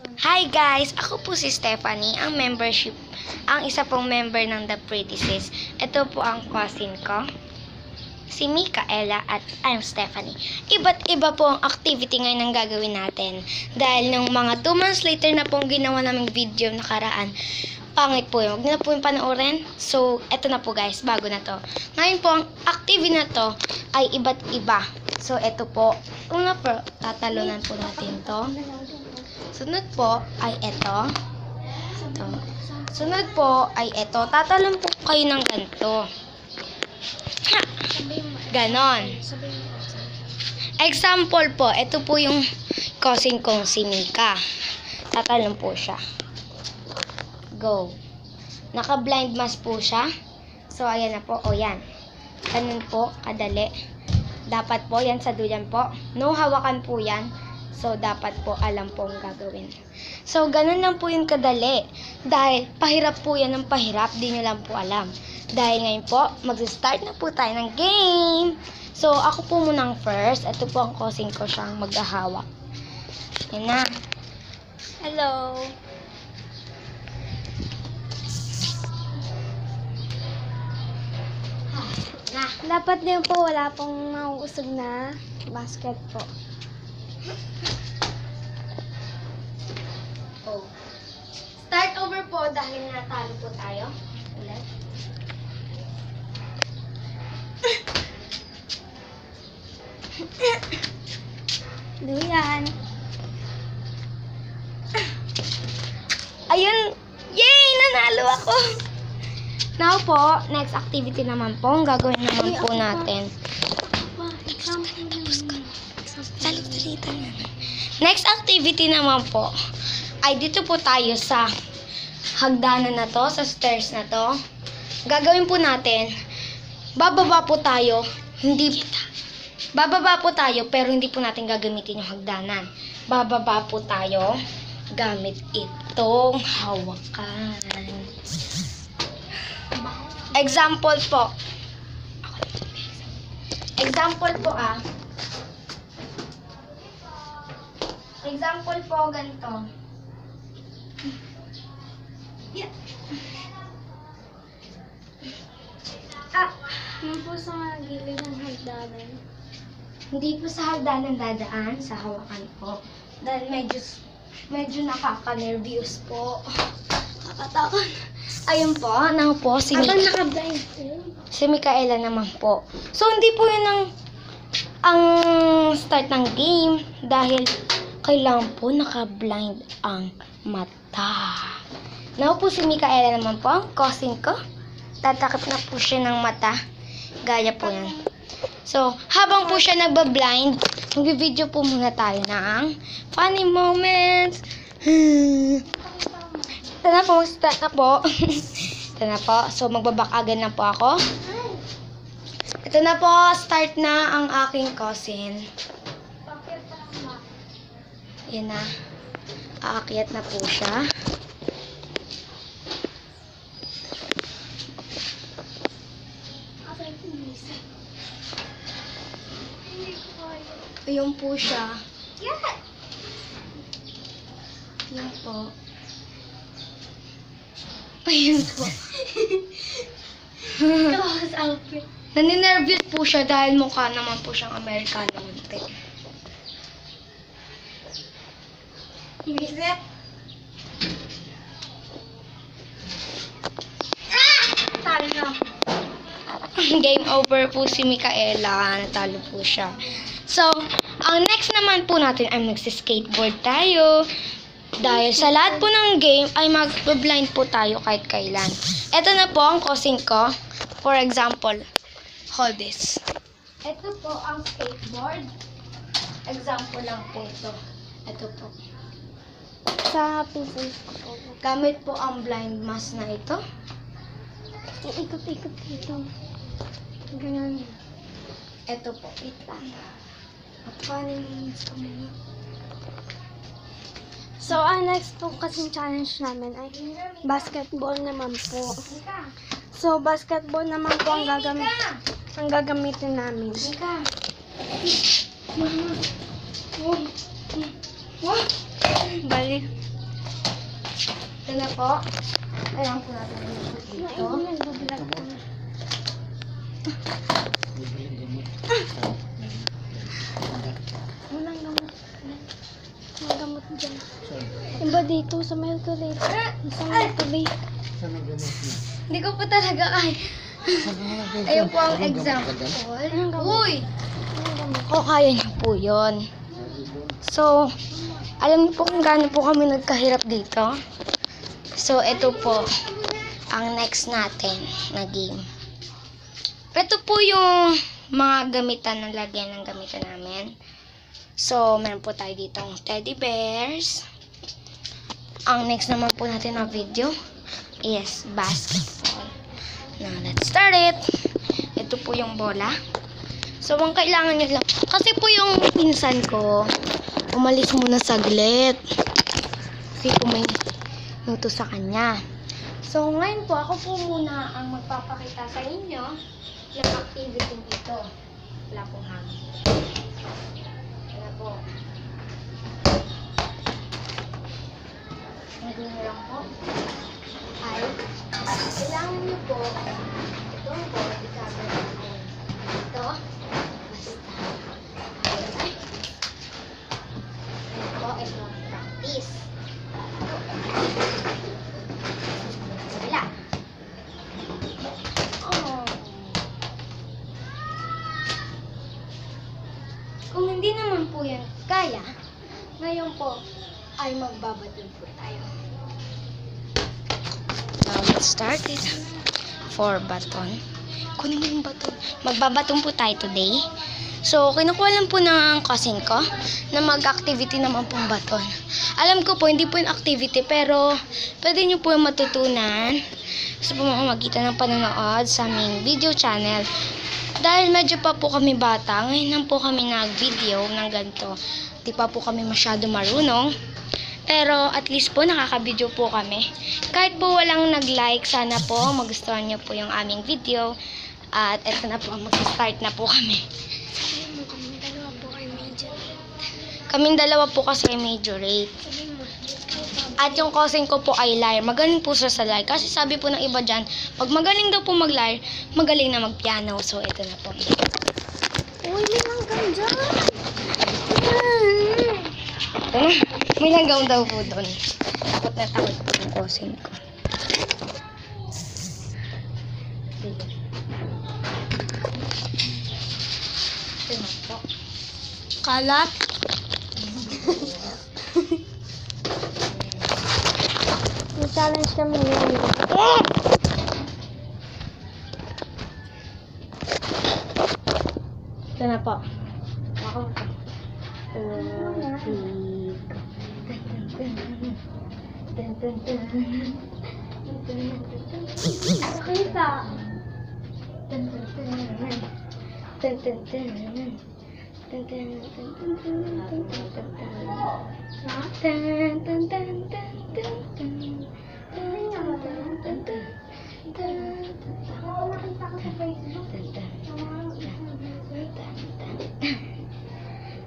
Hi guys! Ako po si Stephanie, ang membership, ang isa pong member ng The Pretty Sis. Ito po ang cousin ko, si Mikaela at I'm Stephanie. Iba't iba po ang activity ngayon ang gagawin natin. Dahil nung mga 2 months later na pong ginawa naming video nakaraan, pangit po yun. Huwag na po yung panoorin. So, eto na po guys, bago na to. Ngayon po, ang activity na to ay iba't iba. So, eto po. Una po, tatalunan po natin to. Sunod po ay ito. Ito. Sunod po ay ito. Tatalon po kayo ng ganito. Ha! Ganon. Example po, ito po yung cousin kong si Mika. Tatalon po siya. Go. Naka-blind mask po siya. So, ayan na po. O, yan. Ganun po, kadali. Dapat po, yan sa duyan po. No hawakan po yan. So, dapat po alam po ang gagawin. So, ganun lang po yung kadali. Dahil, pahirap po yan ng pahirap. Di nyo lang po alam. Dahil ngayon po, mag-start na po tayo ng game. So, ako po munang first. Ito po ang cousin ko siyang maghahawak. Yan na. Hello. Na. Dapat din po wala pong mauusog na basket po. Oh. Start over po dahil natalo po tayo. Ulit. Duyan. Ayun! Yay! Nanalo ako! Now po, next activity naman po, ang gagawin naman po natin. Salit-salitan naman. Next activity naman po, ay dito po tayo sa hagdanan na to, sa stairs na to. Gagawin po natin, bababa po tayo, hindi, bababa po tayo, pero hindi po natin gagamitin yung hagdanan. Bababa po tayo, gamit itong hawakan. Example po. Example po ah. Example po ganito. Yeah. Ah, Yung po sa gilid ng hagdanan. hindi po sa hagdanan dadaan, sa hawakan po. Dahil medyo, medyo nakaka-nervous po. Kakatakot. Ayun po, na po, si, Habang Mi- naka-blind po. si Mikaela naman po. So, hindi po yun ang, ang start ng game dahil kailangan po naka-blind ang mata. Now po si Mikaela naman po, ang cousin ko. Tatakip na po siya ng mata. Gaya po yan. So, habang po siya nagba-blind, mag-video po muna tayo ng funny moments. Ito na po, start na po. Ito na po. So, magbabak agad na po ako. Ito na po, start na ang aking cousin. Yan na. Aakyat na po siya. Ayun po siya. Ayun po. Ayun po. Naninervous po siya dahil mukha naman po siyang Amerikano munti. Visit. Talo na. Game over po si Mikaela. Natalo po siya. So, ang next naman po natin ay magsi-skateboard tayo. Dahil sa lahat po ng game ay mag-blind po tayo kahit kailan. Ito na po ang cousin ko. For example, hold this. Ito po ang skateboard. Example lang po ito. Ito po. Sa pinsan ko po. Gamit po ang blind mask na ito. Iikot-ikot dito. Ganyan. Ito po. Wait lang. Paano yung mask ko muna? So, ang next po kasing challenge namin ay basketball naman po. So, basketball naman po ang gagamit ang gagamitin namin. Balik. Ito na po. Kailangan po natin dito. Walang gamot. Walang gamot dyan. Iba dito sa calculator. Sa may tabi. Hindi ko po talaga kaya. Ayun po ang example. Uy! O, kaya niyo po yun. So, alam niyo po kung gaano po kami nagkahirap dito. So, ito po ang next natin na game. Ito po yung mga gamitan na lagyan ng gamitan namin. So, meron po tayo ditong teddy bears. Ang next naman po natin na video is basketball. Now, let's start it. Ito po yung bola. So, ang kailangan nyo lang. Kasi po yung pinsan ko, umalis muna saglit. Kasi po may nuto sa kanya. So, ngayon po, ako po muna ang magpapakita sa inyo ng activity ito. Wala pong hangin. Wala po. Lang po. Ay, kailangan nyo po, ito po, i-cover natin. Ito, basta. Ay. Ito po, ito, practice. Wala. Oh. Kung hindi naman po yan kaya, ngayon po ay magbabaton po tayo. Now, let's start it. For baton. Kunin mo yung baton. Magbabaton po tayo today. So, kinukuha lang po ng cousin ko na mag-activity naman pong baton. Alam ko po, hindi po yung activity, pero pwede nyo po yung matutunan sa pamamagitan ng panonood sa aming video channel. Dahil medyo pa po kami bata, ngayon lang po kami nag-video ng ganito. Di pa po kami masyado marunong. Pero at least po nakaka-video po kami. Kahit po walang nag-like, sana po magustuhan nyo po yung aming video. At eto na po, mag-start na po kami. Sabi mo kami, dalawa po kayo major. Kaming dalawa po kasi major rate. Sabi mo, At yung cousin ko po ay lyre. Magaling po siya sa lyre. Kasi sabi po ng iba dyan, pag magaling daw po mag-lyre, magaling na mag-piano. So, ito na po. Uy, may langgam dyan. Ito na. May langgam daw po doon. Takot na takot po yung cousin ko. Kalat. May challenge kami ngayon. Ito na po. Ako. Nakita. Nakita.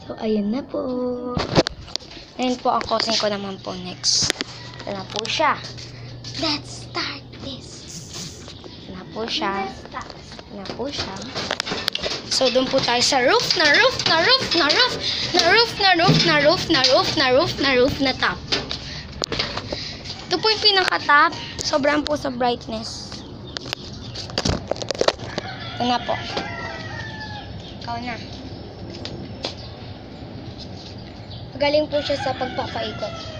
So, ayun na po. Ngayon po, ang cousin ko naman po next. Ito na po siya. Let's start this. Ito na po siya. Ito na po siya. So, doon po tayo sa roof, na roof, na roof, na roof, na roof, na roof, na roof, na roof, na roof, na roof, na top. Ito po yung pinaka-top. Sobrang po sa brightness. Ito na po. Ikaw na. Magaling po siya sa pagpapaikot.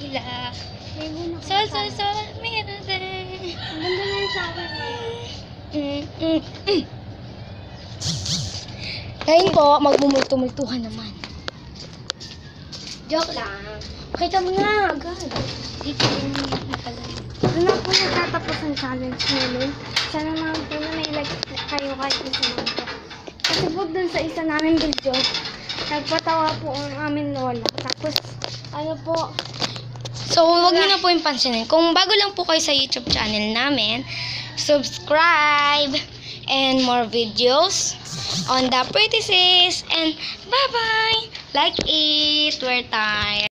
Tila, May muna ko sol, sa- sol, sol, mirade. Ang ganda na yung shower. Ngayon po, magmumulto-multuhan naman. Joke lang. Pakita mo na agad. Dito yung nakalagay. Doon na po natatapos ang challenge namin. Sana naman po na may like kayo kahit isa naman po. Kasi po dun sa isa namin video, nagpatawa po ang aming lola. Tapos, ano po, So, huwag niyo na po yung pansinin. Kung bago lang po kayo sa YouTube channel namin, subscribe and more videos on the pretty sis. And bye-bye! Like it, we're tired.